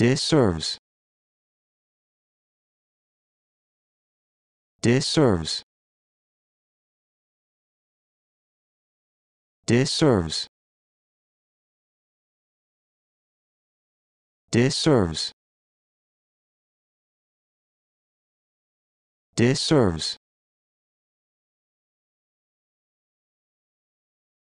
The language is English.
deserves. Deserves. Deserves. Deserves. Deserves.